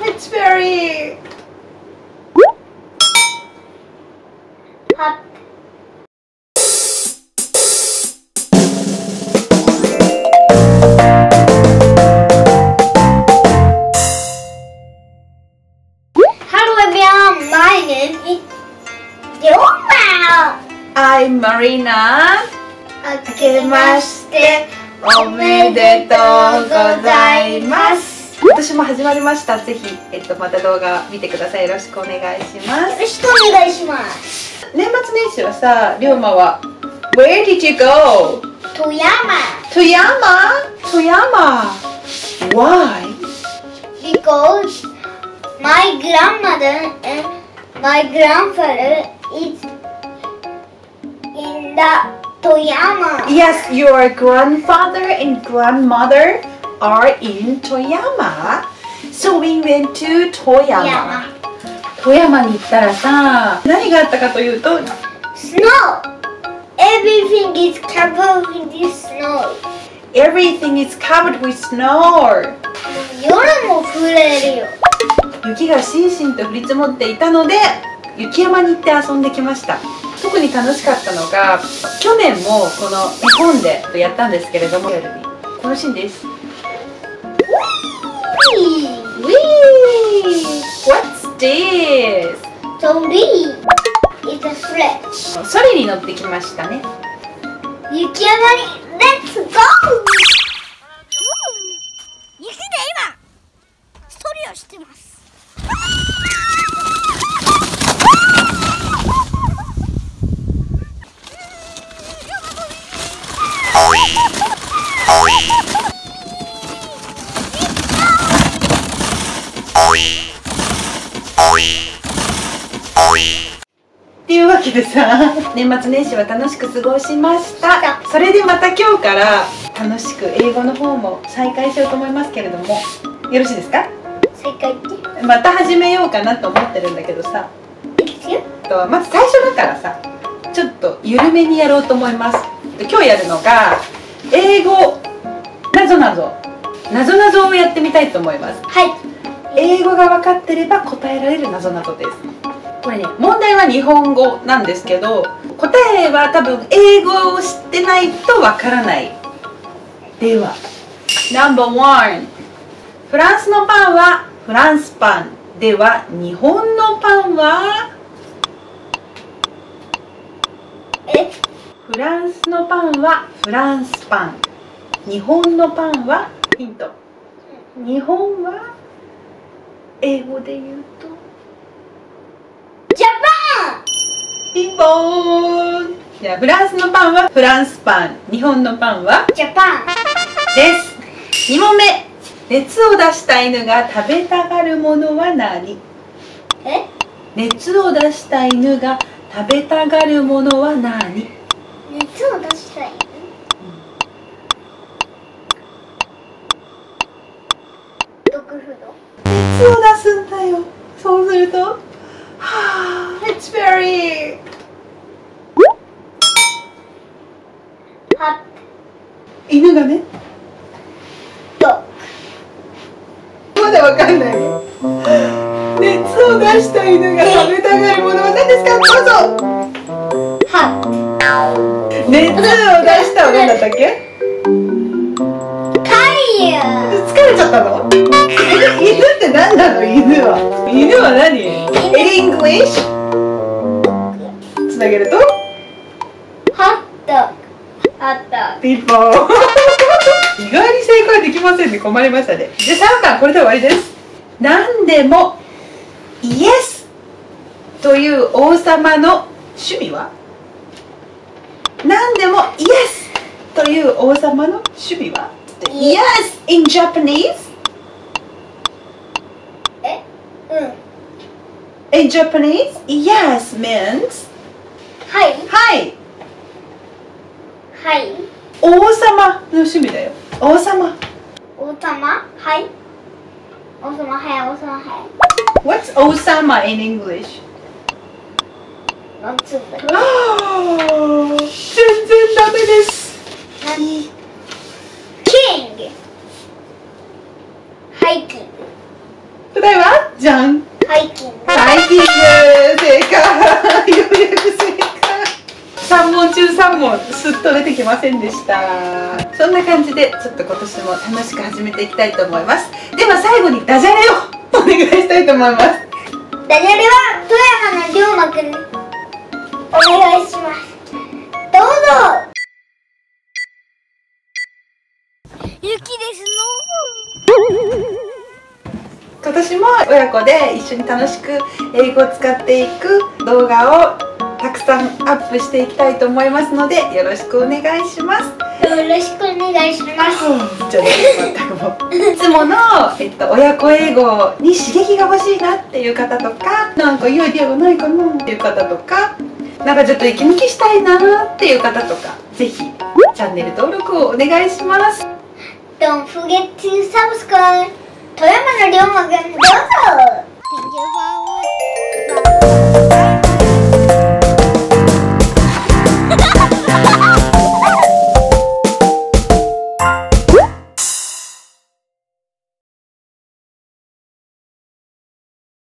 It's very hot. Hello everyone, my name is Yoma. I'm Marina 明けま今年も始まりましたぜひ、えっと、また動画見てくださいよろしくお願いしまよろしくお願いします。す年末年始はさ龍馬は Where did you go? 富山 To Yama? To Yama Why? because my grandmother and my grandfather is in the Toyama. Yes, your grandfather and grandmother are in Toyama. So we went to Toyama. 富山に行ったらさ何があったかというと Snow. Everything is covered with snow. Everything is covered with snow 夜も降れるよ。雪がしんしんと降り積もっていたので雪山に行って遊んできました特に楽しかったのが去年もこの日本でやったんですけれどもこのシーンです! What's this? We is a. ソリに乗ってきましたね雪山に Let's go! 雪で今ストリをしてますっていうわけでさ年末年始は楽しく過ごしました。それでまた今日から楽しく英語の方も再開しようと思いますけれどもよろしいですか？正解って？また始めようかなと思ってるんだけどさ。とまず最初だからさちょっと緩めにやろうと思います。で今日やるのが英語なぞなぞ。なぞなぞをやってみたいと思います。はい英語が分かってれば答えられるなぞなぞです。これね問題は日本語なんですけど答えは多分英語を知ってないと分からない。では No.1 フランスのパンはフランスパン。では日本のパンは？え？フランスのパンはフランスパン。日本のパンはヒント。日本は？英語で言うと？ジャパン！ピンポーン！じゃあフランスのパンは？フランスパン。日本のパンは？ジャパン！です。2問目。熱を出した犬が食べたがるものは何？え？熱を出した犬が食べたがるものは何？熱を出したいそうするとはあ It's very ハ犬がねまだわかんない。熱を出した犬が食べたがるものは何ですか？どうぞ。熱を出したは何だったっけ？ヤ疲れちゃったの？犬って何なの？犬は。犬は何？エリングリッシュつなげると？ハットハットピンポーン。意外に正解できませんね困りましたね。で3番これで終わりです。何でもイエスという王様の趣味は？何でもイエスという王様の趣味は？Yes in Japanese. えうん In Japanese? Yes means? はいはいはい王様の趣味だよ。王様王様はい王様はい王様はい What's 王様 in English? なんつうんだろう全然ダメです。何？3問中3問すっと出てきませんでした。そんな感じでちょっと今年も楽しく始めていきたいと思います。では最後にダジャレを お願いしたいと思います。ダジャレは富山の龍馬くんにお願いします。どうぞ。雪です今年も親子で一緒に楽しく英語を使っていく動画をたくさんアップしていきたいと思いますのでよろしくお願いします。のよろしくお願いします。ちょっと全くもういつもの、えっと、親子英語に刺激が欲しいなっていう方とかなんかいいアイディアがないかなっていう方とかなんかちょっと息抜きしたいなっていう方とかぜひチャンネル登録をお願いします。Don't forget to subscribe 富山の龍馬くんどうぞ